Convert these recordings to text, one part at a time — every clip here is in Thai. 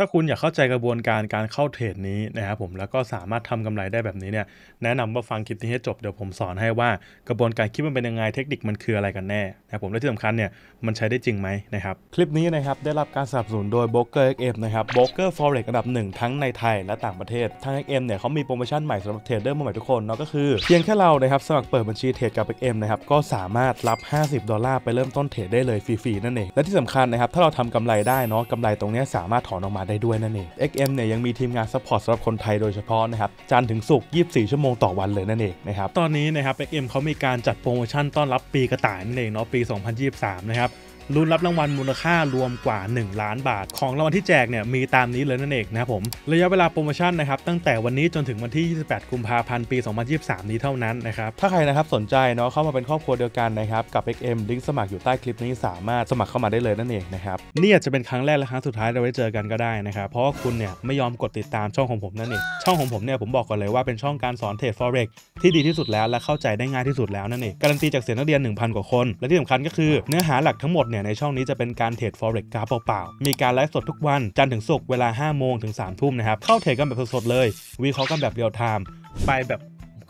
ถ้าคุณอยากเข้าใจกระบวนการการเข้าเทรดนี้นะครับผมแล้วก็สามารถทำกำไรได้แบบนี้เนี่ยแนะนำว่าฟังคลิปนี้ให้จบเดี๋ยวผมสอนให้ว่ากระบวนการคิดมันเป็นยังไงเทคนิคมันคืออะไรกันแน่นะครับผมและที่สำคัญเนี่ยมันใช้ได้จริงไหมนะครับคลิปนี้นะครับได้รับการสนับสนุนโดย b r o k e r XM นะครับ b r o k e r Forex อันดับหนึ่งทั้งในไทยและต่างประเทศทาง XM เนี่ยเขามีโปรโมชั่นใหม่สำหรับเทรดเดอร์มือใหม่ทุกคนเนาะก็คือเพียงแค่เรานะครับสมัครเปิดบัญชีเทรดกับ XM นะครับก็สามารถรับ 50 ดอลลาร์ไปเริ่มต้นเทรดได้เลยฟรีๆนั่นเองและที่สำคัญนะครับถ้าเราทำกำไรได้เนาะกำไรตรงนี้สามารถถอนออกมาได้ด้วยนั่นเอง XM เนี่ยยังมีทีมงาน support สำหรับคนไทยโดยเฉพาะนะครับจันทร์ถึงศุกร์24 ชั่วโมงต่อวันเลยนั่นเองนะครับตอนนี้นะครับ XM เขามีการจัดโปรโมชั่นต้อนรับปีกระต่ายนั่นเองเนาะปี 2023 นะครับ ลุ้นรับรางวัลมูลค่ารวมกว่า 1 ล้านบาท ของรางวัลที่แจกเนี่ยมีตามนี้เลยนั่นเองนะครับผมระยะเวลาโปรโมชั่นนะครับตั้งแต่วันนี้จนถึงวันที่ 28 กุมภาพันธ์ปี 2023 นี้เท่านั้นนะครับถ้าใครนะครับสนใจเนาะเข้ามาเป็นครอบครัวเดียวกันนะครับกับ XM ลิงก์สมัครอยู่ใต้คลิปนี้สามารถสมัครเข้ามาได้เลยนั่นเองนะครับนี่อาจจะเป็นครั้งแรกและครั้งสุดท้ายเราได้เจอกันก็ได้นะครับเพราะว่าคุณเนี่ยไม่ยอมกดติดตามช่องของผมนั่นเองช่องของผมเนี่ยผมบอกก่อนเลยว่าเป็นช่องการสอนเทรด forex ที่ดีที่สุดแล้วและเข้าใจได้ง่ายที่สุดแล้วนั่นเองการันตีจากเสียงนักเรียน 1,000 กว่าคน และที่สำคัญก็คือเนื้อหาหลักทั้งหมดเนี่ยในช่องนี้จะเป็นการเทรด forex กราฟเปล่าๆ มีการไลฟ์สดทุกวัน จันทร์ถึงศุกร์เวลา 5 โมงถึง 3 ทุ่มนะครับ เข้าเทรดกันแบบสดๆเลย วิเคราะห์กันแบบ real-time ไปแบบ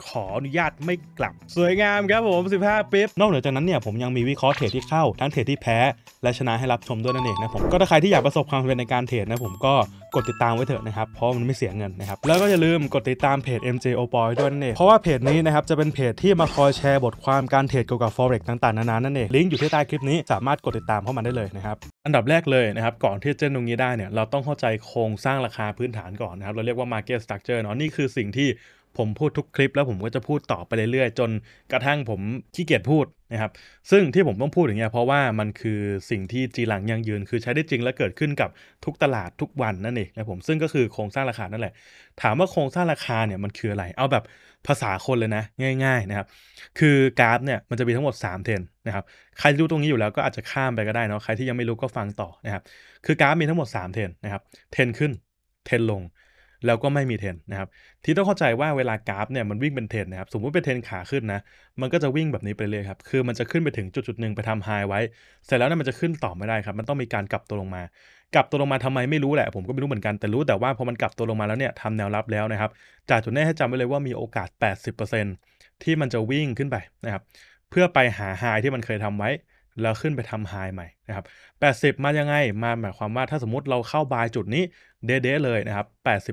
ขออนุญาตไม่กลับ สวยงามครับผม 15 pip นอกเหนือจากนั้นเนี่ยผมยังมีวิเคราะห์เทรดที่เข้า ทั้งเทรดที่แพ้ และชนะให้รับชมด้วยนั่นเองนะผม ก็ถ้าใครที่อยากประสบความสำเร็จในการเทรดนะผมก็กดติดตามไว้เถอะนะครับ เพราะมันไม่เสียเงินนะครับ แล้วก็อย่าลืมกดติดตามเพจ MJ o p o y ด้วยนั่นเอง เพราะว่าเพจนี้นะครับจะเป็นเพจที่มาคอยแชร์บทความการเทรดเกี่ยวกับ forex ต่างๆนานานั่นเอง ลิงก์อยู่ที่ใต้คลิปนี้สามารถกดติดตามเข้ามาได้เลยนะครับ อันดับแรกเลยนะครับก่อนที่จะเจนตรงนี้ได้เนี่ยเราต้องเข้าใจโครงสร้างราคาพื้นฐานก่อนนะครับเราเรียกว่า market structure เนาะนี่คือสิ่งที่ ผมพูดทุกคลิป แล้วผมก็จะพูดต่อไปเรื่อยๆ จนกระทั่งผมขี้เกียจพูดนะครับ ซึ่งที่ผมต้องพูดอย่างเงี้ยเพราะว่ามันคือสิ่งที่จีหลังยังยืน คือใช้ได้จริงและเกิดขึ้นกับทุกตลาดทุกวันนั่นเองนะผมซึ่งก็คือโครงสร้างราคานั่นแหละ ถามว่าโครงสร้างราคาเนี่ยมันคืออะไร เอาแบบภาษาคนเลยนะ ง่าย ๆนะครับ คือกราฟเนี่ยมันจะมีทั้งหมด 3 เทนนะครับใครรู้ตรงนี้อยู่แล้วก็อาจจะข้ามไปก็ได้เนาะใครที่ยังไม่รู้ก็ฟังต่อนะครับคือกราฟมีทั้งหมด 3 เทนนะครับเทนขึ้นเทนลง แล้วก็ไม่มีเทรนนะครับที่ต้องเข้าใจว่าเวลากราฟเนี่ยมันวิ่งเป็นเทรนนะครับสมมติเป็นเทรนขาขึ้นนะมันก็จะวิ่งแบบนี้ไปเลยครับคือมันจะขึ้นไปถึงจุดจุดหนึ่งไปทำไฮไว้ เสร็จแล้วเนี่ยมันจะขึ้นต่อไม่ได้ครับมันต้องมีการกลับตัวลงมากลับตัวลงมาทำไมไม่รู้แหละ ผมก็ไม่รู้เหมือนกันแต่รู้แต่ว่าพอมันกลับตัวลงมาแล้วเนี่ยทำแนวรับแล้วนะครับจากจุดนี้ให้จำไว้เลยว่ามีโอกาส 80%ที่มันจะวิ่งขึ้นไปนะครับเพื่อไปหาไฮที่มันเคยทำไว้ แล้วขึ้นไปทำไฮใหม่นะครับ80 มายังไง มาหมายความว่าถ้าสมมติเราเข้าบายจุดนี้เด้ๆเลยนะครับ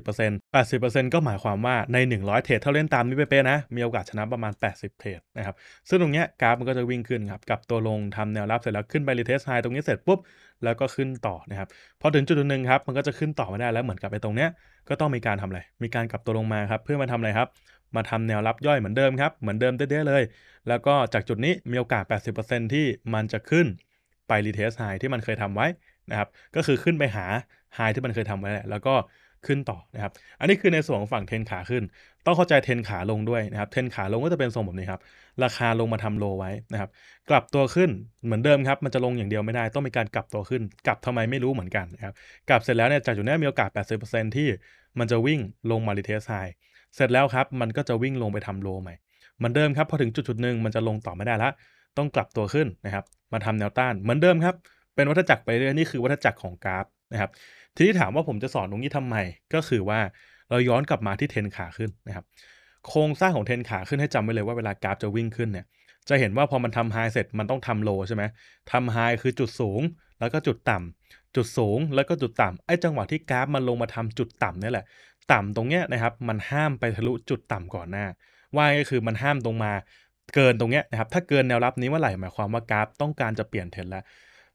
80% 80%ก็หมายความว่าใน 100 เทรดถ้าเล่นตามนี้เป๊ะๆนะ มีโอกาสชนะประมาณ 80 เทรดนะครับ ซึ่งตรงเนี้ยกราฟมันก็จะวิ่งขึ้นครับ กับตัวลงทำแนวรับเสร็จแล้วขึ้นไปรีเทสไฮตรงนี้เสร็จปุ๊บ แล้วก็ขึ้นต่อนะครับ พอถึงจุดหนึ่งครับ มันก็จะขึ้นต่อไม่ได้แล้วเหมือนกับไปตรงเนี้ย ก็ต้องมีการทำอะไร มีการกลับตัวลงมาครับ เพื่อมาทำอะไรครับ มาทำแนวรับย่อยเหมือนเดิมครับ เหมือนเดิมเด้ๆเลย แล้วก็จากจุดนี้มีโอกาส 80%ที่มันจะขึ้นไปรีเทสไฮที่มันเคยทำไว้นะครับ ก็คือขึ้นไปหาไฮที่มันเคยทำไว้แหละแล้วก็ขึ้นต่อนะครับ อันนี้คือในส่วนของฝั่งเทนขาขึ้น ต้องเข้าใจเทนขาลงด้วยนะครับ เทนขาลงก็จะเป็นทรงแบบนี้ครับ ราคาลงมาทำโลไว้นะครับ กลับตัวขึ้นเหมือนเดิมครับ มันจะลงอย่างเดียวไม่ได้ ต้องมีการกลับตัวขึ้น กลับทำไมไม่รู้เหมือนกันนะครับ กลับเสร็จแล้วเนี่ย จากจุดนี้มีโอกาส 80%ที่มันจะวิ่งลงมา retest high เสร็จแล้วครับ มันก็จะวิ่งลงไปทำ low ใหม่ เหมือนเดิมครับพอถึงจุดจุดหนึ่งมันจะลงต่อไม่ได้ละต้องกลับตัวขึ้นนะครับ มาทำแนวต้านเหมือนเดิมครับ เป็นวัฏจักรไปเรื่อยนี่คือวัฏจักรของกราฟนะครับ ทีนี้ถามว่าผมจะสอนตรงนี้ทำไมก็คือว่าเราย้อนกลับมาที่เทนขาขึ้นนะครับ โครงสร้างของเทนขาขึ้นให้จำไว้เลยว่าเวลากราฟจะวิ่งขึ้นเนี่ย จะเห็นว่าพอมันทำ high เสร็จมันต้องทำ low ใช่ไหมทำไฮคือจุดสูงแล้วก็จุดต่ำจุดสูงแล้วก็จุดต่ำไอ้จังหวะที่กราฟมันลงมาทำจุดต่ำนี่แหละ ต่ำตรงเนี้ยนะครับ มันห้ามไปทะลุจุดต่ำก่อนหน้า ว่าก็คือมันห้ามตรงมาเกินตรงเนี้ยนะครับถ้าเกินแนวรับนี้เมื่อไหร่หมายความว่ากราฟต้องการจะเปลี่ยนเทรนแล้ว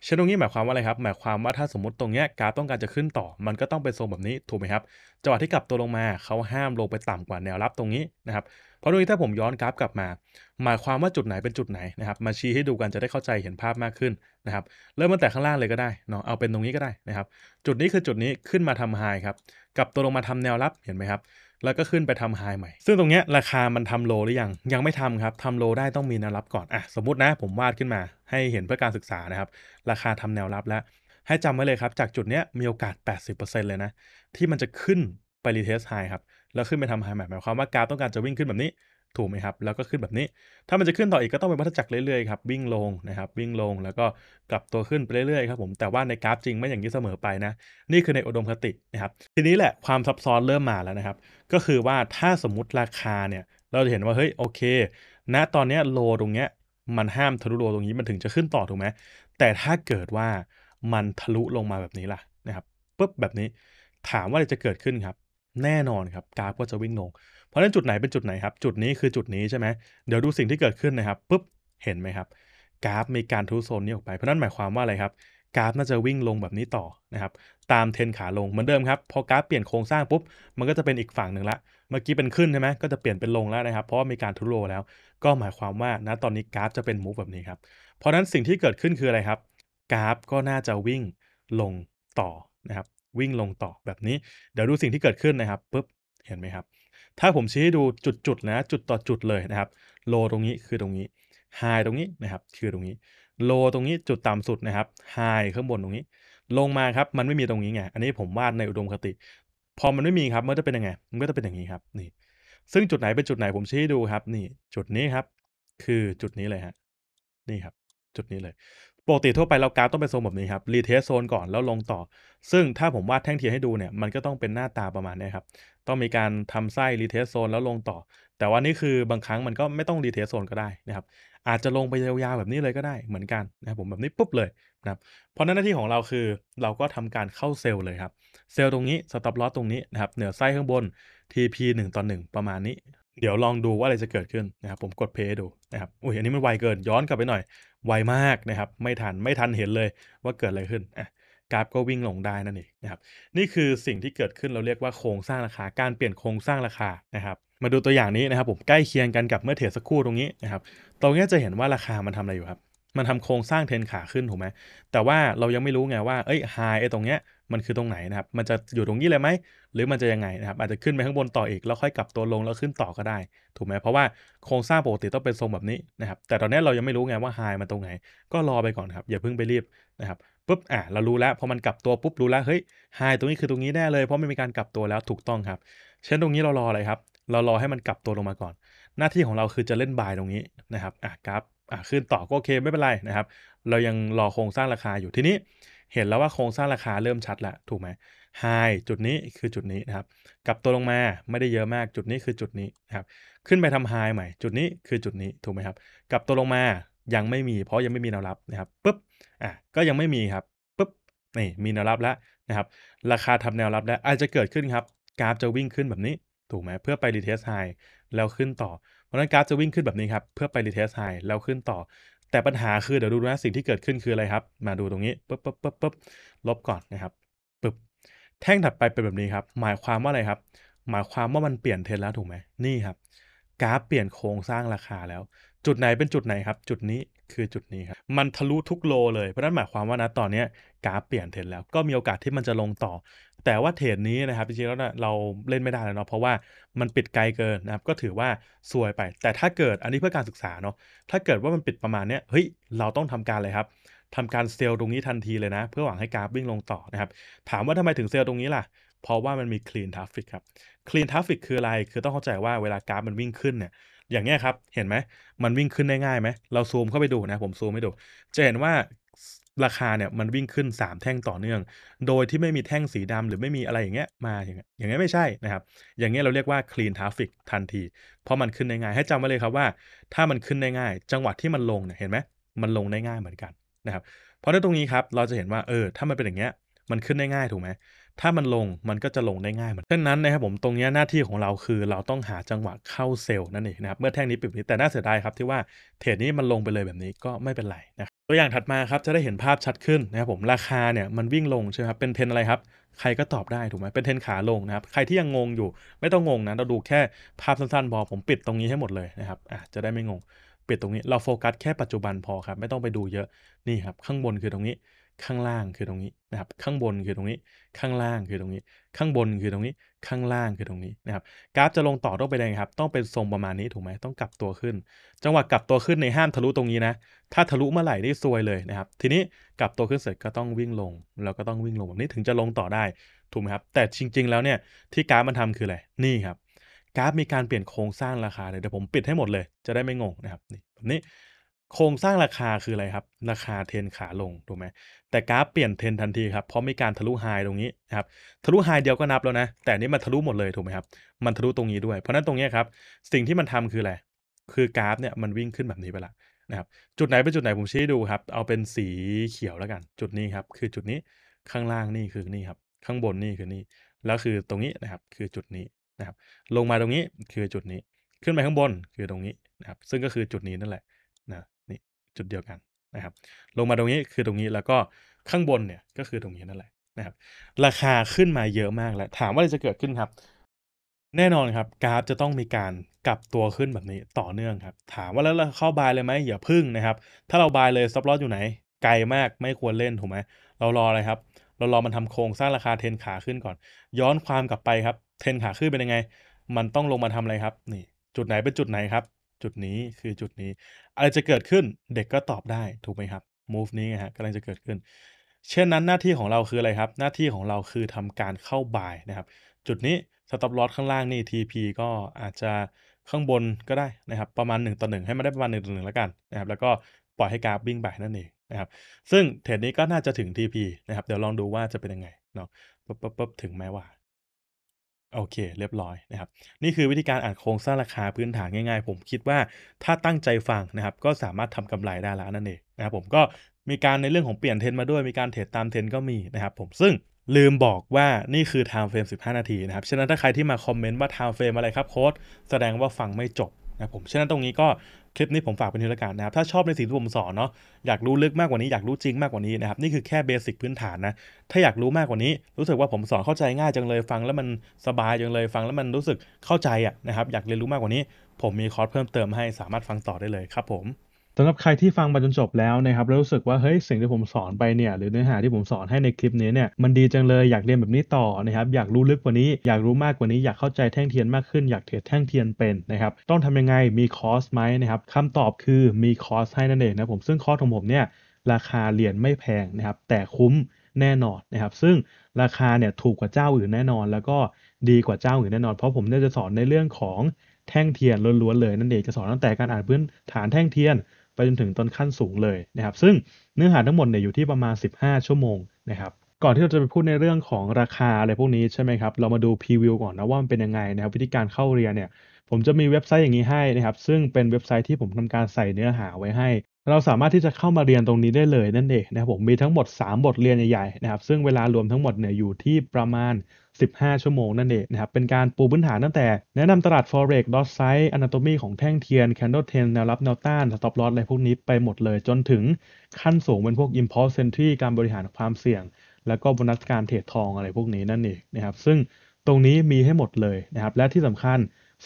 เช่นตรงนี้หมายความว่าอะไรครับ หมายความว่าถ้าสมมติตรงเนี้ยกราฟต้องการจะขึ้นต่อ มันก็ต้องเป็นทรงแบบนี้ถูกไหมครับจังหวะที่กลับตัวลงมาเขาห้ามลงไปต่ำกว่าแนวรับตรงนี้นะครับเพราะตรงนี้ถ้าผมย้อนกราฟกลับมา หมายความว่าจุดไหนเป็นจุดไหนนะครับมาชี้ให้ดูกันจะได้เข้าใจเห็นภาพมากขึ้นนะครับเริ่มตั้งแต่ข้างล่างเลยก็ได้เนาะเอาเป็นตรงนี้ก็ได้นะครับ จุดนี้คือจุดนี้ขึ้นมาทำไฮครับกลับตัวลงมาทำแนวรับเห็นไหมครับ แล้วก็ขึ้นไปทำไฮใหม่ ซึ่งตรงเนี้ยราคามันทำโลหรือยัง ยังไม่ทำครับทำโลได้ต้องมีแนวรับก่อนอะสมมตินะผมวาดขึ้นมาให้เห็นเพื่อการศึกษานะครับ ราคาทำแนวรับแล้ว ให้จำไว้เลยครับ จากจุดเนี้ยมีโอกาส 80%เลยนะ ที่มันจะขึ้นไปรีเทสไฮครับ แล้วขึ้นไปทำไฮใหม่หมายความว่ากราฟต้องการจะวิ่งขึ้นแบบนี้ ถูกไหมครับ แล้วก็ขึ้นแบบนี้ ถ้ามันจะขึ้นต่ออีกก็ต้องเป็นวัฏจักรเรื่อยๆครับ วิ่งลงนะครับ วิ่งลงแล้วก็กลับตัวขึ้นไปเรื่อยๆครับผม แต่ว่าในกราฟจริงไม่อย่างนี้เสมอไปนะ นี่คือในอุดมคตินะครับ ทีนี้แหละความซับซ้อนเริ่มมาแล้วนะครับ ก็คือว่าถ้าสมมติราคาเนี่ย เราจะเห็นว่า เฮ้ย โอเค ณ ตอนนี้โลตรงเนี้ย มันห้ามทะลุโลตรงนี้มันถึงจะขึ้นต่อถูกไหม แต่ถ้าเกิดว่ามันทะลุลงมาแบบนี้ล่ะนะครับปุ๊บแบบนี้ ถามว่าอะไรจะเกิดขึ้นครับ แน่นอนครับกราฟก็จะวิ่งลง ราะฉะนั้นจุดไหนเป็นจุดไหนครับ จุดนี้คือจุดนี้ใช่ไหมเดี๋ยวดูสิ่งที่เกิดขึ้นนะครับปุ๊บเห็นไหมครับ กราฟมีการทุโซนนี้ออกไป เพราะนั้นหมายความว่าอะไรครับ กราฟน่าจะวิ่งลงแบบนี้ต่อนะครับ ตามเทนขาลงเหมือนเดิมครับ พอกราฟเปลี่ยนโครงสร้างปุ๊บ มันก็จะเป็นอีกฝั่งหนึ่งละ เมื่อกี้เป็นขึ้นใช่ไหมก็จะเปลี่ยนเป็นลงแล้วนะครับ เพราะว่ามีการทุโรแล้ว ก็หมายความว่าณตอนนี้กราฟจะเป็นมูฟแบบนี้ครับ เพราะฉะนั้นสิ่งที่เกิดขึ้นคืออะไรครับ กราฟก็น่าจะวิ่งลงต่อนะครับ วิ่งลงต่อแบบนี้ เดี๋ยวดูสิ่งที่เกิดขึ้นนะครับปุ๊บ เห็นไหมครับ ถ้าผมชี้ให้ดูจุดๆนะจุดต่อจุดเลยนะครับโลตรงนี้คือตรงนี้ไฮตรงนี้นะครับคือตรงนี้โลตรงนี้จุดต่ำสุดนะครับไฮข้างบนตรงนี้ ลงมาครับมันไม่มีตรงนี้ไงอันนี้ผมวาดในอุดมคติ พอมันไม่มีครับมันจะเป็นยังไง มันก็จะเป็นอย่างนี้ครับนี่ซึ่งจุดไหนเป็นจุดไหนผมชี้ให้ดูครับ นี่จุดนี้ครับ คือจุดนี้เลยฮะนี่ครับ จุดนี้เลย ปกติทั่วไปเรากราฟต้องเป็นทรงแบบนี้ครับ retest zone ก่อนแล้วลงต่อ ซึ่งถ้าผมวาดแท่งเทียนให้ดูเนี่ยมันก็ต้องเป็นหน้าตาประมาณนี้ครับต้องมีการทำไส้ retest zone แล้วลงต่อ แต่ว่านี่คือบางครั้งมันก็ไม่ต้อง retest zone ก็ได้นะครับอาจจะลงไปยาวๆแบบนี้เลยก็ได้เหมือนกันนะครับผมแบบนี้ปุ๊บเลยนะครับเพราะนั้นหน้าที่ของเราคือเราก็ทำการเข้า sell เลยครับ sell ตรงนี้ stop loss ตรงนี้นะครับเหนือไส้ข้างบน TP 1ต่อ1ประมาณนี้ เดี๋ยวลองดูว่าอะไรจะเกิดขึ้นนะครับผมกดเพย์ดูนะครับอุ้ยอันนี้มันไวเกินย้อนกลับไปหน่อย ไวมากนะครับไม่ทันไม่ทันเห็นเลยว่าเกิดอะไรขึ้นอะกราฟก็วิ่งลงได้นั่นเองนะครับนี่คือสิ่งที่เกิดขึ้นเราเรียกว่าโครงสร้างราคา การเปลี่ยนโครงสร้างราคานะครับมาดูตัวอย่างนี้นะครับผมใกล้เคียงกันกับเมื่อเทรดสักครู่ตรงนี้นะครับตรงนี้จะเห็นว่าราคามันทำอะไรอยู่ครับมันทำโครงสร้างเทรนขาขึ้นถูกไหมแต่ว่าเรายังไม่รู้ไงว่าเอ้ยไฮไอ้ตรงเนี้ย มันคือตรงไหนนะครับ มันจะอยู่ตรงนี้เลยไหม หรือมันจะยังไงนะครับ อาจจะขึ้นไปข้างบนต่ออีก แล้วค่อยกลับตัวลงแล้วขึ้นต่อก็ได้ ถูกไหมเพราะว่าโครงสร้างปกติต้องเป็นทรงแบบนี้นะครับ แต่ตอนนี้เรายังไม่รู้ไงว่าไฮมันตรงไหน ก็รอไปก่อนครับ อย่าเพิ่งไปรีบนะครับปุ๊บ อะ เรารู้แล้ว พอมันกลับตัวปุ๊บ รู้แล้ว เฮ้ย ไฮตรงนี้คือตรงนี้แน่เลย เพราะไม่มีการกลับตัวแล้วถูกต้องครับ เช่นตรงนี้เรารออะไรครับ เรารอให้มันกลับตัวลงมาก่อน หน้าที่ของเราคือจะเล่นบายตรงนี้นะครับ อะกราฟอะขึ้นต่อก็โอเคไม่เป็นไรนะครับ เรายังรอโครงสร้างราคาอยู่ทีนี้ เห็นแล้วว่าโครงสร้างราคาเริ่มชัดแล้วถูกไหม high จุดนี้คือจุดนี้นะครับกลับตัวลงมาไม่ได้เยอะมากจุดนี้คือจุดนี้นะครับขึ้นไปทำ high ใหม่ จุดนี้คือจุดนี้ถูกไหมครับกลับตัวลงมายังไม่มี เพราะยังไม่มีแนวรับนะครับปุ๊บอะก็ยังไม่มีครับปุ๊บนี่มีแนวรับแล้วนะครับราคาทำแนวรับแล้วอาจจะเกิดขึ้นครับกราฟจะวิ่งขึ้นแบบนี้ถูกไหมเพื่อไป retest high แล้วขึ้นต่อ เพราะนั้นกราฟจะวิ่งขึ้นแบบนี้ครับเพื่อไป retest high แล้วขึ้นต่อ แต่ปัญหาคือเดี๋ยวดูนะสิ่งที่เกิดขึ้นคืออะไรครับ มาดูตรงนี้ปุ๊บปุ๊บปุ๊บปุ๊บลบก่อนนะครับปุ๊บแท่งถัดไปเป็นแบบนี้ครับ หมายความว่าอะไรครับ หมายความว่ามันเปลี่ยนเทรนแล้วถูกไหมนี่ครับกราฟเปลี่ยนโครงสร้างราคาแล้ว จุดไหนเป็นจุดไหนครับ จุดนี้ คือจุดนี้ครับ มันทะลุทุก low เลยเพราะนั้นหมายความว่านะตอนนี้กราฟเปลี่ยนเทรนแล้ว ก็มีโอกาสที่มันจะลงต่อ แต่ว่าเทรดนี้นะครับจริงๆแล้วนะเราเล่นไม่ได้แล้วเนาะเพราะว่ามันปิดไกลเกินนะครับก็ถือว่าซวยไป แต่ถ้าเกิดอันนี้เพื่อการศึกษาเนาะถ้าเกิดว่ามันปิดประมาณเนี้ยเฮ้ยเราต้องทำการเลยครับทำการเซลล์ตรงนี้ทันทีเลยนะ เพื่อหวังให้กราฟวิ่งลงต่อนะครับถามว่าทำไมถึงเซลล์ตรงนี้ล่ะเพราะว่ามันมี clean traffic ครับ clean traffic คืออะไร คือต้องเข้าใจว่าเวลากราฟมันวิ่งขึ้นเนี่ย อย่างเงี้ยครับ เห็นไหม มันวิ่งขึ้นได้ง่ายไหม เราซูมเข้าไปดูนะ ผมซูมให้ดู จะเห็นว่าราคาเนี่ยมันวิ่งขึ้น 3 แท่งต่อเนื่อง โดยที่ไม่มีแท่งสีดำหรือไม่มีอะไรอย่างเงี้ยมาอย่างเงี้ยอย่างเงี้ยไม่ใช่นะครับ อย่างเงี้ยเราเรียกว่า clean traffic ทันที เพราะมันขึ้นได้ง่าย ให้จำไว้เลยครับว่า ถ้ามันขึ้นได้ง่าย จังหวะที่มันลงเนี่ยเห็นไหมมันลงได้ง่ายเหมือนกันนะครับ เพราะในตรงนี้ครับเราจะเห็นว่าเออถ้ามันเป็นอย่างเงี้ยมันขึ้นได้ง่ายถูกไหม ถ้ามันลงมันก็จะลงได้ง่ายเหมือนฉะนั้นนะครับผมตรงนี้หน้าที่ของเราคือเราต้องหาจังหวะเข้าเซลล์นั่นเองนะครับเมื่อแท่งนี้ปิดนี้แต่น่าเสียดายครับที่ว่าเทรดนี้มันลงไปเลยแบบนี้ก็ไม่เป็นไรนะตัวอย่างถัดมาครับจะได้เห็นภาพชัดขึ้นนะครับผมราคาเนี่ยมันวิ่งลงใช่ไหมครับเป็นเทรนอะไรครับใครก็ตอบได้ถูกไหมเป็นเทรนขาลงนะครับ ใครที่ยังงงอยู่ไม่ต้องงงนะ เราดูแค่ภาพสั้นๆพอผมปิดตรงนี้ให้หมดเลยนะครับอะจะได้ไม่งง ปิดตรงนี้เราโฟกัสแค่ปัจจุบันพอครับ ไม่ต้องไปดูเยอะนี่ครับ ข้างบนคือตรงนี้ ข้างล่างคือตรงนี้นะครับ ข้างบนคือตรงนี้ ข้างล่างคือตรงนี้ ข้างบนคือตรงนี้ ข้างล่างคือตรงนี้นะครับ กราฟจะลงต่อต้องไปยังไงครับ ต้องเป็นทรงประมาณนี้ถูกไหมต้องกลับตัวขึ้น จังหวะกลับตัวขึ้นในห้ามทะลุตรงนี้นะ ถ้าทะลุเมื่อไหร่นี่ซวยเลยนะครับ ทีนี้กลับตัวขึ้นเสร็จก็ต้องวิ่งลง แล้วก็ต้องวิ่งลงแบบนี้ถึงจะลงต่อได้ถูกไหมครับ แต่จริง ๆ แล้วเนี่ยที่กราฟมันทำคืออะไร นี่ครับ กราฟมีการเปลี่ยนโครงสร้างราคาเลยเดี๋ยวผมปิดให้หมดเลย จะได้ไม่งงนะครับ นี่แบบนี้ โครงสร้างราคาคืออะไรครับ ราคาเทรนขาลงถูกไหมแต่กราฟเปลี่ยนเทรนทันทีครับเพราะมีการทะลุ high ตรงนี้นะครับทะลุ high เดียวก็นับแล้วนะ แต่นี้มันทะลุหมดเลยถูกไหมครับมันทะลุตรงนี้ด้วยเพราะนั้นตรงนี้ครับสิ่งที่มันทำคืออะไรคือกราฟเนี่ยมันวิ่งขึ้นแบบนี้ไปละนะครับจุดไหนเป็นจุดไหนผมชี้ดูครับ เอาเป็นสีเขียวแล้วกัน จุดนี้ครับ คือจุดนี้ข้างล่างนี่คือนี่ครับ ข้างบนนี่คือนี่แล้วคือตรงนี้นะครับคือจุดนี้นะครับ ลงมาตรงนี้คือจุดนี้ขึ้นไปข้างบนคือตรงนี้นะครับซึ่งก็คือจุดนี้นั่นแหละ จุดเดียวกันนะครับ ลงมาตรงนี้คือตรงนี้แล้วก็ข้างบนเนี่ยก็คือตรงนี้นั่นแหละนะครับ ราคาขึ้นมาเยอะมากแล้วถามว่าอะไรจะเกิดขึ้นครับ แน่นอนครับกราฟจะต้องมีการกลับตัวขึ้นแบบนี้ต่อเนื่องครับ ถามว่าแล้วเราเข้า buy เลยไหมอย่าพึ่งนะครับ ถ้าเรา buy เลย stop loss อยู่ไหน ไกลมากไม่ควรเล่นถูกไหมเรารออะไรครับเรารอมันทำโครงสร้างราคาเทนขาขึ้นก่อน ย้อนความกลับไปครับ เทนขาขึ้นเป็นยังไง มันต้องลงมาทำอะไรครับ นี่ จุดไหนเป็นจุดไหนครับ จุดนี้คือจุดนี้ อะไรจะเกิดขึ้นเด็กก็ตอบได้ถูกไหมครับ move นี้ฮะกำลังจะเกิดขึ้น เช่นนั้นหน้าที่ของเราคืออะไรครับ หน้าที่ของเราคือทำการเข้า buy นะครับ จุดนี้ stop loss ข้างล่างนี่ TP ก็อาจจะข้างบนก็ได้นะครับ ประมาณ 1 ต่อ 1 ให้มันได้ประมาณ 1 ต่อ 1 แล้วกันนะครับ แล้วก็ปล่อยให้กราฟวิ่งไปนั่นเองนะครับซึ่งเทรดนี้ก็น่าจะถึง TP นะครับ เดี๋ยวลองดูว่าจะเป็นยังไงเนาะปุ๊บปุ๊บปุ๊บถึงแม้ว่า โอเค เรียบร้อยนะครับ นี่คือวิธีการอ่านโครงสร้างราคาพื้นฐานง่ายๆ ผมคิดว่าถ้าตั้งใจฟังนะครับ ก็สามารถทำกำไรได้แล้วนั่นเองนะครับผมก็มีการในเรื่องของเปลี่ยนเทรนมาด้วยมีการเทรดตามเทรนก็มีนะครับผมซึ่งลืมบอกว่านี่คือ time frame 15 นาทีนะครับ ฉะนั้นถ้าใครที่มาคอมเมนต์ว่า time frame อะไรครับโค้ดแสดงว่าฟังไม่จบ นะผมฉะนั้นตรงนี้ก็คลิปนี้ผมฝากเป็นทีละกันนะครับ ถ้าชอบในสิ่งที่ผมสอนเนาะอยากรู้ลึกมากกว่านี้อยากรู้จริงมากกว่านี้นะครับนี่คือแค่เบสิกพื้นฐานนะถ้าอยากรู้มากกว่านี้ รู้สึกว่าผมสอนเข้าใจง่ายจังเลยฟังแล้วมันสบายจังเลยฟังแล้วมันรู้สึกเข้าใจอะนะครับอยากเรียนรู้มากกว่านี้ ผมมีคอร์สเพิ่มเติมให้สามารถฟังต่อได้เลยครับผม สำหรับใครที่ฟังมาจนจบแล้วนะครับแล้วรู้สึกว่าเฮ้ยสิ่งที่ผมสอนไปเนี่ยหรือเนื้อหาที่ผมสอนให้ในคลิปนี้เนี่ยมันดีจังเลยอยากเรียนแบบนี้ต่อนะครับอยากรู้ลึกกว่านี้อยากรู้มากกว่านี้อยากเข้าใจแท่งเทียนมากขึ้นอยากเทรดแท่งเทียนเป็นนะครับต้องทำยังไงมีคอร์สไหมนะครับคำตอบคือมีคอร์สให้นั่นเองนะผมซึ่งคอร์สของผมเนี่ยราคาเรียนไม่แพงนะครับแต่คุ้มแน่นอนนะครับซึ่งราคาเนี่ยถูกกว่าเจ้าอื่นแน่นอน แล้วก็ดีกว่าเจ้าอื่นแน่นอน เพราะผมเนี่ยจะสอนในเรื่องของแท่งเทียนล้วนๆเลยนั่นเองจะสอนตั้งแต่การอ่านพื้นฐานแท่งเทียน ไปจนถึงต้นขั้นสูงเลยนะครับ ซึ่งเนื้อหาทั้งหมดเนี่ยอยู่ที่ประมาณ 15 ชั่วโมงนะครับก่อนที่เราจะไปพูดในเรื่องของราคาอะไรพวกนี้ใช่ไหมครับ เรามาดูพรีวิวก่อนนะว่ามันเป็นยังไงนะครับ วิธีการเข้าเรียนเนี่ย ผมจะมีเว็บไซต์อย่างนี้ให้นะครับ ซึ่งเป็นเว็บไซต์ที่ผมทำการใส่เนื้อหาไว้ให้ เราสามารถที่จะเข้ามาเรียนตรงนี้ได้เลยนั่นเองนะครับผมมีทั้งหมด 3 บทเรียนใหญ่ๆนะครับ ซึ่งเวลารวมทั้งหมดเนี่ยอยู่ที่ประมาณ 15 ชั่วโมงนั่นเองนะครับ เป็นการปูพื้นฐานตั้งแต่ แนะนำตลาด forex dot size anatomy ของแท่งเทียน candle 10แนวรับแนวต้าน stop loss อะไรพวกนี้ไปหมดเลยจนถึงขั้นสูงเป็นพวก impulse entry การบริหารความเสี่ยง แล้วก็บนัสการเทรดทองอะไรพวกนี้นั่นเองนะครับ ซึ่งตรงนี้มีให้หมดเลยนะครับ และที่สำคัญ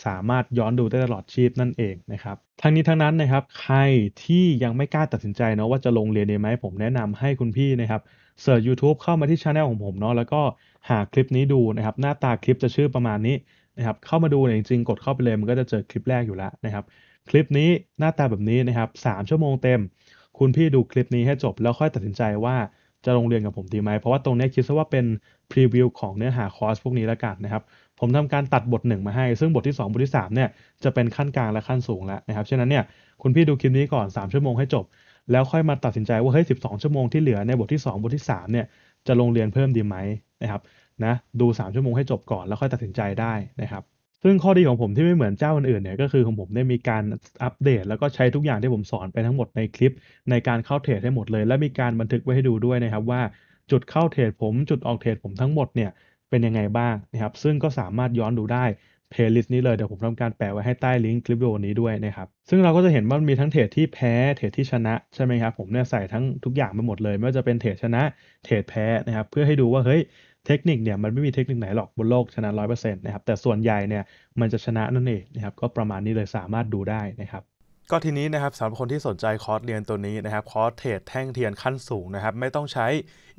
สามารถย้อนดูได้ตลอดชีพนั่นเองนะครับ ทั้งนี้ทั้งนั้นนะครับ ใครที่ยังไม่กล้าตัดสินใจเนาะว่าจะลงเรียนดีไหมผมแนะนำให้คุณพี่นะครับเสิร์ช YouTube เข้ามาที่ช anel ของผมเนาะแล้วก็ หาคลิปนี้ดูนะครับหน้าตาคลิปจะชื่อประมาณนี้นะครับเข้ามาดูเนี่ยจริงๆ กดเข้าไปเลยมันก็จะเจอคลิปแรกอยู่แล้วนะครับ คลิปนี้หน้าตาแบบนี้นะครับ3ชั่วโมงเต็ม คุณพี่ดูคลิปนี้ให้จบแล้วค่อยตัดสินใจว่าจะลงเรียนกับผมดีไหม เพราะว่าตรงนี้คิดซะว่าเป็นพรีวิวของเนื้อหาคอร์สพวกนี้แล้วกันนะครับ ผมทำการตัดบท 1 มาให้ ซึ่งบทที่ 2 บทที่ 3 เนี่ยจะเป็นขั้นกลางและขั้นสูงแล้วนะครับ ฉะนั้นเนี่ยคุณพี่ดูคลิปนี้ก่อน 3 ชั่วโมงให้จบ แล้วค่อยมาตัดสินใจว่าเฮ้ย12 ชั่วโมงที่เหลือในบทที่ 2 บทที่3เนี่ย จะลงเรียนเพิ่มดีไหมนะครับนะดู 3 ชั่วโมงให้จบก่อนแล้วค่อยตัดสินใจได้นะครับซึ่งข้อดีของผมที่ไม่เหมือนเจ้าอื่นๆเนี่ยก็คือของผมได้มีการอัปเดต แล้วก็ใช้ทุกอย่างที่ผมสอนไปทั้งหมดในคลิป ในการเข้าเทรดให้หมดเลย และมีการบันทึกไว้ให้ดูด้วยนะครับว่าจุดเข้าเทรดผมจุดออกเทรดผมทั้งหมดเนี่ยเป็นยังไงบ้างนะครับซึ่งก็สามารถย้อนดูได้ playlist นี้เลยเดี๋ยวผมทำการแปะไว้ให้ใต้ลิงก์คลิปวิดีโอนี้ด้วยนะครับซึ่งเราก็จะเห็นว่ามีทั้งเทรดที่แพ้เทรดที่ชนะใช่ไหมครับผมเนี่ยใส่ทั้งทุกอย่างไปหมดเลย ไม่ว่าจะเป็นเทรดชนะเทรดแพ้นะครับเพื่อให้ดูว่าเฮ้ยเทคนิคเนี่ยมันไม่มีเทคนิคไหนหรอกบนโลกชนะ 100%นะครับแต่ส่วนใหญ่เนี่ยมันจะชนะนั่นเองนะครับก็ประมาณนี้เลยสามารถดูได้นะครับ ก็ทีนี้นะครับสำหรับคนที่สนใจคอร์สเรียนตัวนี้นะครับคอร์สเทรดแท่งเทียนขั้นสูงนะครับไม่ต้องใช้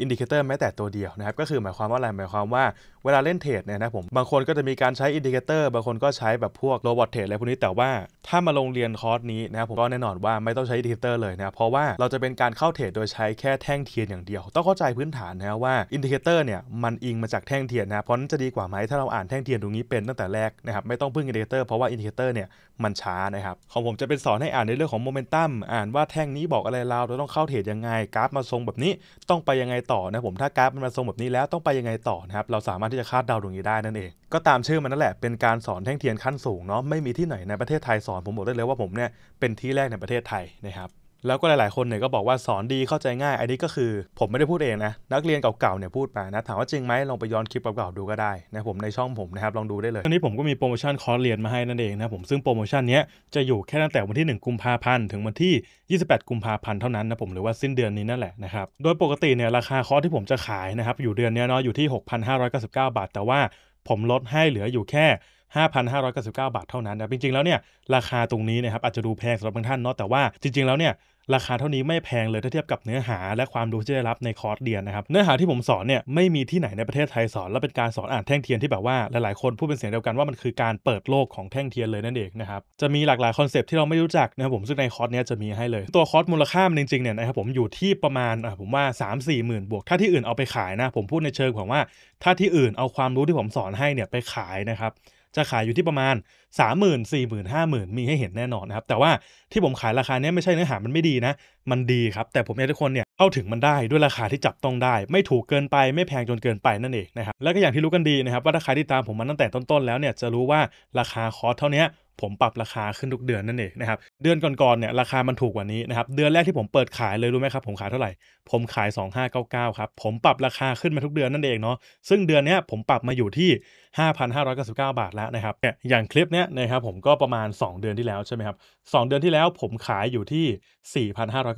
indicator แม้แต่ตัวเดียวนะครับก็คือหมายความว่าอะไรหมายความว่าเวลาเล่นเทรดเนี่ยนะผมบางคนก็จะมีการใช้ indicator บางคนก็ใช้แบบพวก robot trade อะไรพวกนี้แต่ว่าถ้ามาลงเรียนคอร์สนี้นะครับผมก็แน่นอนว่าไม่ต้องใช้ indicator เลยนะเพราะว่าเราจะเป็นการเข้าเทรดโดยใช้แค่แท่งเทียนอย่างเดียว ต้องเข้าใจพื้นฐานนะว่า indicator เนี่ยมันอิงมาจากแท่งเทียนนะเพราะนั้นจะดีกว่าไหมถ้าเราอ่านแท่งเทียนตรงนี้เป็นตั้งแต่แรกนะครับไม่ต้องพึ่ง indicator เพราะว่า indicator เนี่ยมันช้านะครับของผมจะเป็นสอนให้อ่านในเรื่องของโมเมนตัมอ่านว่าแท่งนี้บอกอะไรเราเราต้องเข้าเทรดยังไงกราฟมาทรงแบบนี้ต้องไปยังไงต่อนะผมถ้ากราฟมันมาทรงแบบนี้แล้วต้องไปยังไงต่อนะครับเราสามารถที่จะคาดเดาตรงนี้ได้นั่นเองก็ตามชื่อมันนั่นแหละเป็นการสอนแท่งเทียนขั้นสูงเนาะไม่มีที่ไหนในประเทศไทยสอนผมบอกได้เลยว่าผมเนี่ยเป็นที่แรกในประเทศไทยนะครับ แล้วก็หลาย ๆ คนเนี่ยก็บอกว่าสอนดีเข้าใจง่าย อันนี้ก็คือผมไม่ได้พูดเองนะ นักเรียนเก่า ๆ เนี่ยพูดมานะ ถามว่าจริงไหมลองไปย้อนคลิปเก่า ๆ ดูก็ได้นะผมในช่องผมนะครับลองดูได้เลยอันนี้ผมก็มีโปรโมชั่นคอร์สเรียนมาให้นั่นเองนะผมซึ่งโปรโมชั่นนี้จะอยู่แค่ตั้งแต่วันที่ 1 กุมภาพันธ์ถึงวันที่ 28 กุมภาพันธ์เท่านั้นนะผมหรือว่าสิ้นเดือนนี้นั่นแหละนะครับโดยปกติเนี่ยราคาคอร์สที่ผมจะขายนะครับอยู่เดือนนี้เนาะอยู่ที่ 6,599 บาท แต่ว่าผมลดให้เหลืออยู่แค่ 5,599 บาทเท่านั้นนะจริงๆแล้วเนี่ยราคาตรงนี้นะครับอาจจะดูแพงสำหรับบางท่านเนาะแต่ว่าจริงๆแล้วเนี่ย ราคาเท่านี้ไม่แพงเลยถ้าเทียบกับเนื้อหาและความรู้ที่ได้รับในคอร์สเรียนนะครับเนื้อหาที่ผมสอนเนี่ยไม่มีที่ไหนในประเทศไทยสอนและเป็นการสอนอ่านแท่งเทียนที่แบบว่าหลายๆคนพูดเป็นเสียงเดียวกันว่ามันคือการเปิดโลกของแท่งเทียนเลยนั่นเองนะครับจะมีหลากหลาย concept ที่เราไม่รู้จักนะครับผมซึ่งในคอร์สเนี้ยจะมีให้เลย ตัวคอร์สมูลค่ามันจริงๆเนี่ยนะครับผมอยู่ที่ประมาณอะผมว่า 3 4หมื่นบวกถ้าที่อื่นเอาไปขายนะผมพูดในเชิงของว่าถ้าที่อื่นเอาความรู้ที่ผมสอนให้เนี่ยไปขายนะครับ จะขายอยู่ที่ประมาณ 3 0 0 0 0 4 0 0 0 0 5 0,000 มีให้เห็นแน่นอนนะครับ แต่ว่าที่ผมขายราคานี้ไม่ใช่เนื้อหามันไม่ดีนะ มันดีครับ แต่ผมอยากให้ทุกคนเนี่ยเข้าถึงมันได้ด้วยราคาที่จับต้องได้ ไม่ถูกเกินไปไม่แพงจนเกินไปนั่นเองนะครับแล้วก็อย่างที่รู้กันดีนะครับว่าถ้าใครที่ตามผมมาตั้งแต่ต้นๆแล้วเนี่ยจะรู้ว่าราคาคอร์สเท่านี้ ผมปรับราคาขึ้นทุกเดือนนั่นเองนะครับ เดือนก่อนๆเนี่ยราคามันถูกกว่านี้นะครับ เดือนแรกที่ผมเปิดขายเลยรู้ไหมครับ ผมขายเท่าไหร่ ผมขาย 2599ครับ ผมปรับราคาขึ้นมาทุกเดือนนั่นเองเนาะ ซึ่งเดือนนี้ผมปรับมาอยู่ที่ 5,599 บาทแล้วนะครับเนี่ยอย่างคลิปเนี้ยนะครับผมก็ประมาณ 2 เดือนที่แล้วใช่ไหมครับ2เดือนที่แล้วผมขายอยู่ที่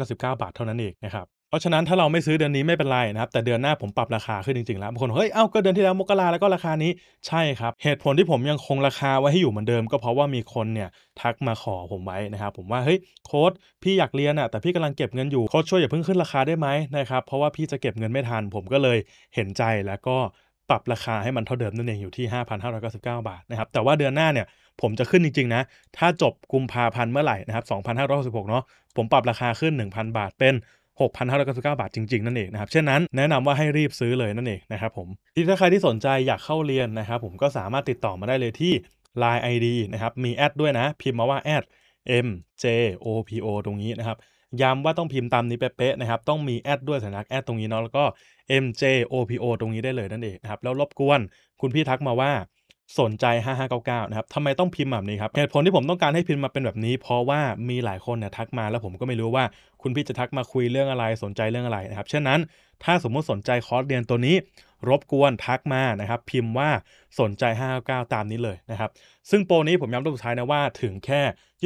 4,599 บาทเท่านั้นเองนะครับ ราะฉะนั้นถ้าเราไม่ซื้อเดือนนี้ไม่เป็นไรนะครับ แต่เดือนหน้าผมปรับราคาขึ้นจริงๆแล้วบางคนเฮ้ยเอ้าก็เดือนที่แล้วมกราแล้วก็ราคานี้ใช่ครับ เหตุผลที่ผมยังคงราคาไว้ให้อยู่เหมือนเดิม ก็เพราะว่ามีคนเนี่ยทักมาขอผมไว้นะครับผมว่าเฮ้ยโค้ดพี่อยากเรียนอะแต่พี่กำลังเก็บเงินอยู่โค้ดช่วยอย่าเพิ่งขึ้นราคาได้ไหมนะครับเพราะว่าพี่จะเก็บเงินไม่ทัน ผมก็เลยเห็นใจแล้วก็ปรับราคาให้มันเท่าเดิมนั่นเองอยู่ที่ 5,599 บาทนะครับแต่ว่าเดือนหน้าเนี่ยผมจะขึ้นจริงๆนะ ถ้าจบกุมภาพันธ์เมื่อไหร่นะครับ 2,566 เนาะผมปรับราคาขึ้น 1,000 บาทเป็น 6,599 บาทจริง ๆ นั่นเองนะครับเช่นนั้นแนะนำว่าให้รีบซื้อเลยนั่นเองนะครับผมที่ถ้าใครที่สนใจอยากเข้าเรียนนะครับผมก็สามารถติดต่อมาได้เลยที่ Line ID นะครับมีแอดด้วยนะ พิมพ์มาว่าแอด M J O P O ตรงนี้นะครับย้ำว่าต้องพิมพ์ตามนี้เป๊ะๆนะครับ ต้องมีแอดด้วยสัญลักษณ์แอดตรงนี้เนาะแล้วก็ M J O P O ตรงนี้ได้เลยนั่นเองนะครับ แล้วรบกวนคุณพี่ทักมาว่า สนใจ5599นะครับทำไมต้องพิมพ์แบบนี้ครับ เหตุผลที่ผมต้องการให้พิมพ์มาเป็นแบบนี้ เพราะว่ามีหลายคนเนี่ยทักมาแล้วผมก็ไม่รู้ว่าคุณพี่จะทักมาคุยเรื่องอะไรสนใจเรื่องอะไรนะครับเช่นนั้นถ้าสมมุติสนใจคอร์สเรียนตัวนี้ รบกวนทักมานะครับ พิมพ์ว่าสนใจ 599 ตามนี้เลยนะครับ ซึ่งโปรนี้ผมย้ำตัวสุดท้ายนะว่าถึงแค่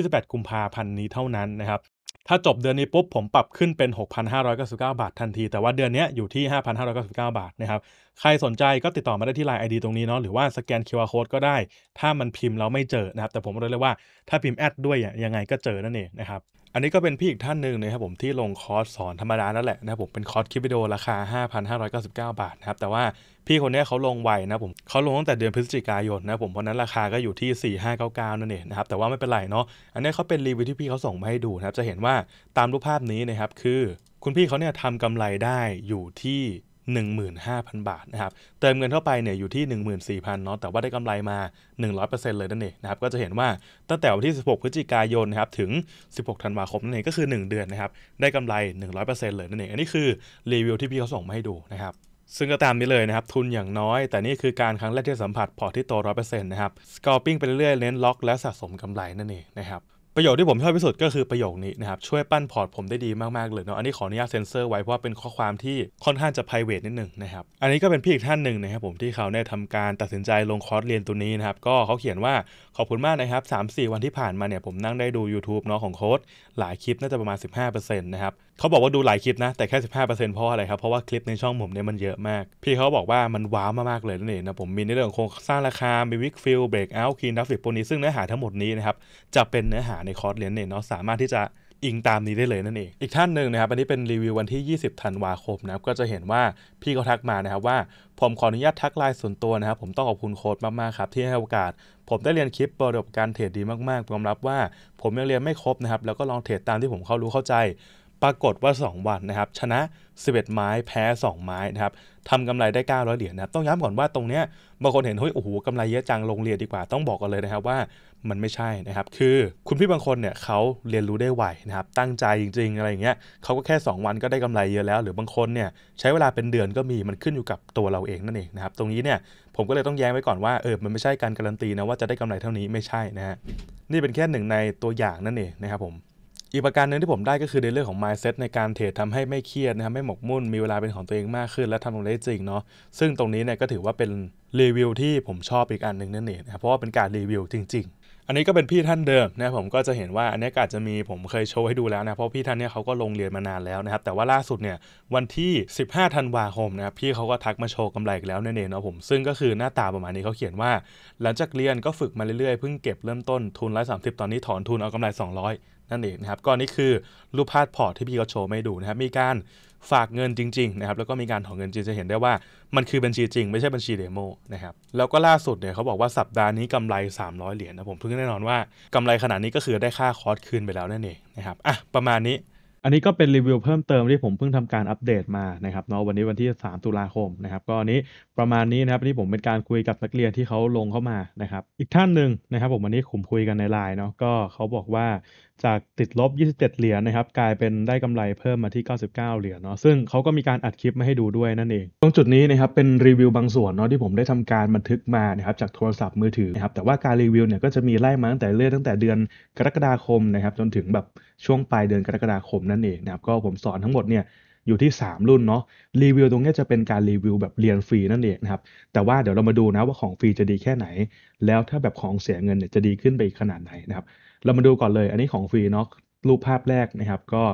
28 กุมภาพันธ์นี้เท่านั้นนะครับ ถ้าจบเดือนนี้ปุ๊บผมปรับขึ้นเป็น 6,599 บาททันที แต่ว่าเดือนนี้อยู่ที่ 5,599 บาทนะครับ ใครสนใจก็ติดต่อมาได้ที่ Line ID ตรงนี้เนาะหรือว่าสแกน QR Code ก็ได้ ถ้ามันพิมพ์แล้วไม่เจอนะครับ แต่ผมบอกเลยว่าถ้าพิมพ์แอดด้วยยังไงก็เจอนั่นเองนะครับ อันนี้ก็เป็นพี่อีกท่านหนึ่งนะครับผมที่ลงคอร์สสอนธรรมดานั่นแหละนะครับผมเป็นคอร์สคลิปวิดีโอราคา 5,599 บาทนะครับแต่ว่าพี่คนนี้เขาลงไวนะผมเขาลงตั้งแต่เดือนพฤศจิกายนนะผมเพราะนั้นราคาก็อยู่ที่ 4599 นั่นเองนะครับแต่ว่าไม่เป็นไรเนาะอันนี้เขาเป็นรีวิวที่พี่เขาส่งมาให้ดูนะครับจะเห็นว่าตามรูปภาพนี้นะครับคือ คุณพี่เขาเนี่ยทำกำไรได้อยู่ที่ 15,000 บาทนะครับ เติมเงินเข้าไปเนี่ยอยู่ที่ 14,000เนาะ แต่ว่าได้กำไรมา 100%เลยนั่นเองนะครับ ก็จะเห็นว่าตั้งแต่วันที่ 16 พฤศจิกายนนะครับถึง 16 ธันวาคมนั่นเองก็คือ 1 เดือนนะครับ ได้กำไร 100%เลยนั่นเอง อันนี้คือรีวิวที่พี่เขาส่งมาให้ดูนะครับซึ่งก็ตามนี้เลยนะครับ ทุนอย่างน้อย แต่นี่คือการครั้งแรกที่สัมผัสพอร์ตที่โต100%นะครับ scalping ไปเรื่อยๆเน้นล็อกและสะสมกำไรนั่นเองนะครับ ประโยคที่ผมชอบที่สุดก็คือประโยคนี้นะครับช่วยปั้นพอร์ตผมได้ดีมากๆเลยเนาะอันนี้ขออนุญาตเซ็นเซอร์ไว้เพราะว่าเป็นข้อความที่ค่อนข้างจะ p r i v a t นิดหนึ่งนะครับอันนี้ก็เป็นพี่อีกท่านหนึ่งนะครับผมที่เขาได้ทำการตัดสินใจลงคอร์สเรียนตัวนี้นะครับก็เขาเขียนว่าขอบคุณมากนะครับ3-4 วันที่ผ่านมาเนี่ยผมนั่งได้ดู YouTube เนาะของโค้ชหลายคลิปน่าจะประมาณ 15%นะครับ เขาบอกว่าดูหลายคลิปนะ แต่แค่15%เพราะอะไรครับ เพราะว่าคลิปในช่องผมเนี่ยมันเยอะมาก พี่เขาบอกว่ามันว้าวมากๆเลยนั่นเองนะผมมีในเรื่องของโครงสร้างราคา มี wick fill breakout คีนดัฟฟิพวกนี้ซึ่งเนื้อหาทั้งหมดนี้นะครับจะเป็นเนื้อหาในคอร์สเรียนเนี่ยเนาะสามารถที่จะอิงตามนี้ได้เลยนั่นเอง อีกท่านหนึ่งนะครับ อันนี้เป็นรีวิววันที่ 20 ธันวาคมนะครับ ก็จะเห็นว่าพี่เขาทักมานะครับว่า ผมขออนุญาตทักไลน์ส่วนตัวนะครับ ผมต้องขอบคุณโค้ชมาก ๆ ครับ ที่ให้โอกาส ผมได้เรียนคลิประบบการเทรดดีมากๆยอมรับว่า ผมยังเรียนไม่ครบนะครับ แล้วก็ลองเทรดตามที่ผมเข้ารู้เข้าใจ ปรากฏว่า 2 วันนะครับ ชนะ 11 ไม้แพ้ 2 ไม้นะครับทำกำไรได้ 900 เหรียญนะครับ ต้องย้ำก่อนว่าตรงเนี้ยบางคนเห็นเฮ้ยโอ้โหกำไรเยอะจังลงเรียนดีกว่าต้องบอกกันเลยนะครับว่ามันไม่ใช่นะครับ คือคุณพี่บางคนเนี่ยเขาเรียนรู้ได้ไวนะครับ ตั้งใจจริง ๆ อะไรอย่างเงี้ยเขาก็แค่ 2 วันก็ได้กำไรเยอะแล้ว หรือบางคนเนี่ยใช้เวลาเป็นเดือนก็มีมันขึ้นอยู่กับตัวเราเองนั่นเองนะครับ ตรงนี้เนี่ยผมก็เลยต้องแย้งไว้ก่อนว่าเออมันไม่ใช่การการันตีนะว่าจะได้กำไรเท่านี้ไม่ใช่นะฮะนี่เป็นแค่หนึ่งในตัวอย่างนั่นเองนะครับผม อีกประการหนึ่งที่ผมได้ก็คือในเรื่องของ mindset ในการเทรดทำให้ไม่เครียดนะครับไม่หมกมุ่นมีเวลาเป็นของตัวเองมากขึ้น และทำตรงได้จริงเนาะซึ่งตรงนี้เนี่ยก็ถือว่าเป็นรีวิวที่ผมชอบอีกอันหนึ่งนั่นเองนะครับเพราะว่าเป็นการรีวิวจริง ๆ อันนี้ก็เป็นพี่ท่านเดิมนะผมก็จะเห็นว่าอันนี้อาจจะมีผมเคยโชว์ให้ดูแล้วนะเพราะพี่ท่านเนี่ยเขาก็ลงเรียนมานานแล้วนะครับแต่ว่าล่าสุดเนี่ยวันที่ 15ธันวาคมนะครับพี่เขาก็ทักมาโชว์กำไรอีกแล้วนั่นเองนะผมซึ่งก็คือหน้าตาประมาณนี้เขาเขียนว่า หลังจากเรียนก็ฝึกมาเรื่อยๆเพิ่งเก็บเริ่มต้นทุนร้อยสามสิบตอนนี้ถอนทุนเอากำไร200 นั่นเองนะครับก็นี่คือรูปภาพพอร์ตที่พี่เขาโชว์ให้ดูนะครับมีการฝากเงินจริงๆนะครับแล้วก็มีการถอนเงินจริงจะเห็นได้ว่ามันคือบัญชีจริง ไม่ใช่บัญชี demo นะครับแล้วก็ล่าสุดเนี่ยเขาบอกว่าสัปดาห์นี้กำไร 300 เหรียญนะผมเพิ่งแน่นอนว่ากำไรขนาดนี้ก็คือได้ค่าคอร์สคืนไปแล้วนั่นเองนะครับอะประมาณนี้ อันนี้ก็เป็นรีวิวเพิ่มเติมที่ผมเพิ่งทำการอัปเดตมานะครับเนาะวันนี้วันที่ 3 ตุลาคมนะครับก็อันนี้ประมาณนี้นะครับที่ผมเป็นการคุยกับนักเรียนที่เขาลงเข้ามานะครับอีกท่านหนึ่งนะครับผมวันนี้ผมคุยกันในไลน์เนาะก็เขาบอกว่า จากติดลบ 27 เหรียญนะครับ กลายเป็นได้กำไรเพิ่มมาที่ 99 เหรียญเนาะซึ่งเขาก็มีการอัดคลิปมาให้ดูด้วยนั่นเอง ตรงจุดนี้นะครับเป็นรีวิวบางส่วนเนาะที่ผมได้ทำการบันทึกมานะครับจากโทรศัพท์มือถือนะครับแต่ว่าการรีวิวเนี่ยก็จะมีไล่มาตั้งแต่เรื่อยตั้งแต่เดือนกรกฎาคมนะครับจนถึงแบบช่วงปลายเดือนกรกฎาคมนั่นเองนะครับก็ผมสอนทั้งหมดเนี่ย อยู่ที่ 3 รุ่นเนาะรีวิวตรงนี้จะเป็นการรีวิวแบบเรียนฟรีนั่นเองนะครับแต่ว่าเดี๋ยวเรามาดูนะว่าของฟรีจะดีแค่ไหน แล้วถ้าแบบของเสียเงินเนี่ยจะดีขึ้นไปขนาดไหนนะครับเรามาดูก่อนเลยอันนี้ของฟรีเนาะรูปภาพแรกนะครับ ก็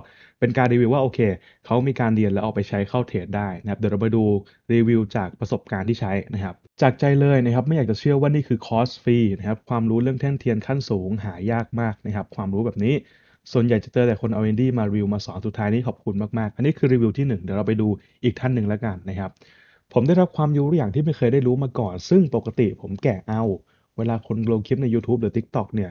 เป็นการรีวิวว่าโอเคเขามีการเรียนแล้วเอาไปใช้เข้าเทรดได้นะครับเดี๋ยวเรามาดูรีวิวจากประสบการณ์ที่ใช้นะครับ จากใจเลยนะครับไม่อยากจะเชื่อว่านี่คือคอร์สฟรีนะครับความรู้เรื่องแท่งเทียนขั้นสูงหายากมากนะครับ ความรู้แบบนี้ ส่วนใหญ่จะเจอแต่คนเอาเอนดี้มารีวิวมาสอนสุดท้ายนี้ขอบคุณมากๆ อันนี้คือรีวิวที่ 1 เดี๋ยวเราไปดูอีกท่านหนึ่งแล้วกันนะครับ ผมได้รับความรู้อย่างที่ไม่เคยได้รู้มาก่อน ซึ่งปกติผมแกะเอา เวลาคนลงคลิปใน YouTube หรือ TikTok เนี่ย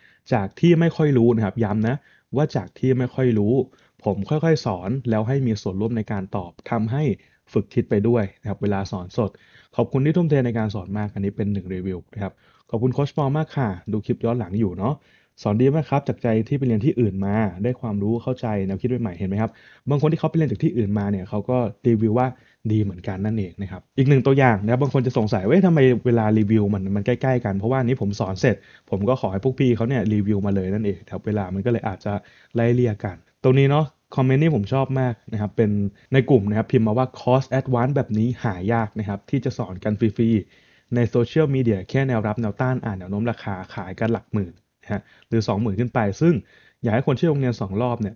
จากที่ไม่ค่อยรู้นะครับย้ำนะว่าจากที่ไม่ค่อยรู้ ผมค่อยๆ สอนแล้วให้มีส่วนร่วมในการตอบทำให้ฝึกคิดไปด้วยนะครับเวลาสอนสด ขอบคุณที่ทุ่มเทในการสอนมากอันนี้เป็นหนึ่งรีวิวนะครับขอบคุณโคชปอมากค่ะ ดูคลิปย้อนหลังอยู่เนาะสอนดีมากครับ จากใจที่ไปเรียนที่อื่นมา ได้ความรู้เข้าใจแนวคิดใหม่ๆเห็นไหมครับ บางคนที่เขาไปเรียนจากที่อื่นมาเนี่ยเขาก็รีวิวว่า ดีเหมือนกันนั่นเองนะครับอีกหนึ่งตัวอย่างนะครับบางคนจะสงสัยว่าทำไมเวลารีวิวมันมันใกล้ๆกันเพราะว่านี้ผมสอนเสร็จ ผมก็ขอให้พวกพี่เขาเนี่ยรีวิวมาเลยนั่นเองครับเวลามันก็เลยอาจจะไล่เลี่ยกัน ตรงนี้เนาะคอมเมนต์นี้ผมชอบมากนะครับเป็นในกลุ่มนะครับพิมพ์มาว่าคอร์ส advance แบบนี้หายากนะครับที่จะสอนกันฟรีๆในโซเชียลมีเดียแค่แนวรับแนวต้านอ่านแนวโน้มราคาขายกันหลักหมื่นนะฮะหรือ 20,000 ขึ้นไป ซึ่งอยากให้คนที่โรงเรียน 2 รอบเนี่ย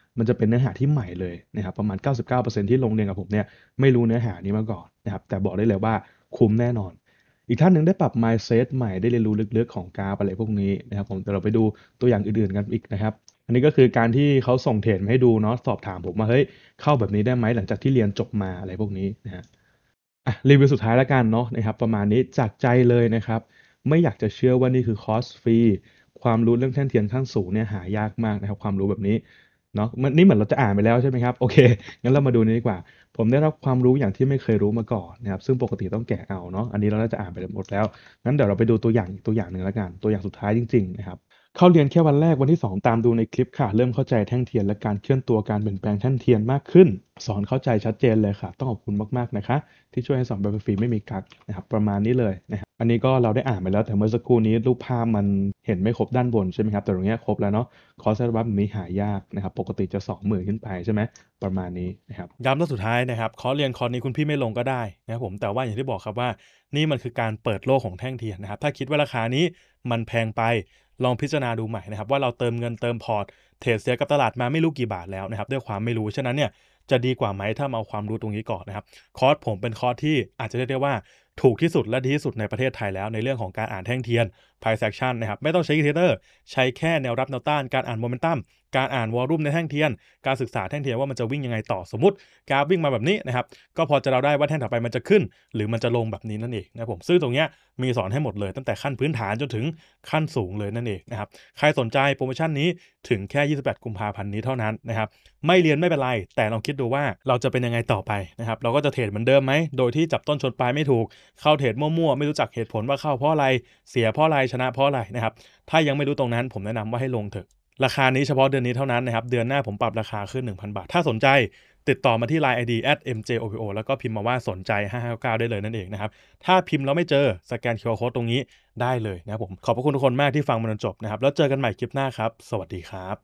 มันจะเป็นเนื้อหาที่ใหม่เลยนะครับประมาณ 99%ที่ลงเรียนกับผมเนี่ยไม่รู้เนื้อหานี้มาก่อนนะครับแต่บอกได้เลยว่าคุ้มแน่นอน อีกท่านหนึ่งได้ปรับ mindset ใหม่ได้เรียนรู้ลึกๆของกราฟอะไรพวกนี้นะครับผมแต่เราไปดูตัวอย่างอื่นๆกันอีกนะครับอันนี้ก็คือการที่เขาส่งเทรดมาให้ดูเนาะสอบถามผมว่าเฮ้ยเข้าแบบนี้ได้ไหมหลังจากที่เรียนจบมาอะไรพวกนี้นะฮะอะรีวิวสุดท้ายแล้วกันเนาะนะครับประมาณนี้จากใจเลยนะครับไม่อยากจะเชื่อว่านี่คือคอร์สฟรีความรู้เรื่องแท่นเทียนขั้นสูงเนี่ยหายากมากนะครับความรู้แบบนี้ เนาะมันนี่เหมือนเราจะอ่านไปแล้วใช่ไหมครับโอเคงั้นเรามาดูนี้ดีกว่า ผมได้รับความรู้อย่างที่ไม่เคยรู้มาก่อนนะครับซึ่งปกติต้องแกะเอาเนาะอันนี้เราจะอ่านไปหมดแล้วงั้นเดี๋ยวเราไปดูตัวอย่างอีกตัวอย่างหนึ่งแล้วกัน ตัวอย่างสุดท้ายจริงๆนะครับ เข้าเรียนแค่วันแรกวันที่ 2 ตามดูในคลิปค่ะ เริ่มเข้าใจแท่งเทียนและการเคลื่อนตัวการเปลี่ยนแปลงแท่งเทียนมากขึ้น สอนเข้าใจชัดเจนเลยค่ะ ต้องขอบคุณมากๆนะคะ ที่ช่วยให้สอนแบบฟรีไม่มีกั๊กนะครับประมาณนี้เลยนะครับอันนี้ก็เราได้อ่านไปแล้วแต่เมื่อสักครู่นี้รูปภาพมันเห็นไม่ครบด้านบนใช่ไหมครับแต่ตรงนี้ครบแล้วเนาะคอร์สแบบนี้หายากนะครับปกติจะ 20,000 ขึ้นไปใช่ไหมประมาณนี้นะครับย้ำตัวสุดท้ายนะครับคอร์สเรียนคอร์สนี้คุณพี่ไม่ลงก็ได้นะครับผมแต่ว่าอย่างที่บอกครับว่า นี่มันคือการเปิดโลกของแท่งเทียนนะครับถ้าคิดว่าราคานี้มันแพงไป ลองพิจารณาดูใหม่นะครับว่าเราเติมเงินเติมพอร์ตเทรดเสียกับตลาดมาไม่รู้กี่บาทแล้วนะครับด้วยความไม่รู้ฉะนั้นเนี่ยจะดีกว่าไหมถ้ามาเอาความรู้ตรงนี้ก่อนนะครับคอร์สผมเป็นคอร์สที่อาจจะเรียกได้ว่า ถูกที่สุดและดีที่สุดในประเทศไทยแล้วในเรื่องของการอ่านแท่งเทียน price action นะครับไม่ต้องใช้ indicator ใช้แค่แนวรับแนวต้านการอ่านโมเมนตัมการอ่าน volume ในแท่งเทียน การศึกษาแท่งเทียนว่ามันจะวิ่งยังไงต่อสมมติกราฟวิ่งมาแบบนี้นะครับก็พอจะเดาได้ว่าแท่งถัดไปมันจะขึ้น หรือมันจะลงแบบนี้นั่นเองนะผมซึ่งตรงเนี้ยมีสอนให้หมดเลยตั้งแต่ขั้นพื้นฐานจนถึงขั้นสูงเลยนั่นเองนะครับใครสนใจโปรโมชั่นนี้ถึงแค่ 28 กุมภาพันธ์นี้เท่านั้นนะครับไม่เรียนไม่เป็นไร แต่ลองคิดดูว่าเราจะเป็นยังไงต่อไปนะครับเราก็จะเทรดเหมือนเดิมไหมโดยที่จับต้นชนปลายไม่ถูกเข้าเทรดมั่วๆ ไม่รู้จักเหตุผลว่าเข้าเพราะอะไร เสียเพราะอะไร ชนะเพราะอะไรนะครับ ถ้ายังไม่รู้ตรงนั้นผมแนะนำว่าให้ลงเถอะ ราคานี้เฉพาะเดือนนี้เท่านั้นนะครับ เดือนหน้าผมปรับราคาขึ้น 1,000 บาท ถ้าสนใจติดต่อมาที่ Line ID @mjopo แล้วก็พิมพ์มาว่าสนใจ 559 ได้เลยนั่นเองนะครับ ถ้าพิมพ์แล้วไม่เจอสแกน QR Code ตรงนี้ได้เลยนะครับผม ขอบพระคุณทุกคนมากที่ฟังมาจนจบนะครับ แล้วเจอกันใหม่คลิปหน้าครับ สวัสดีครับ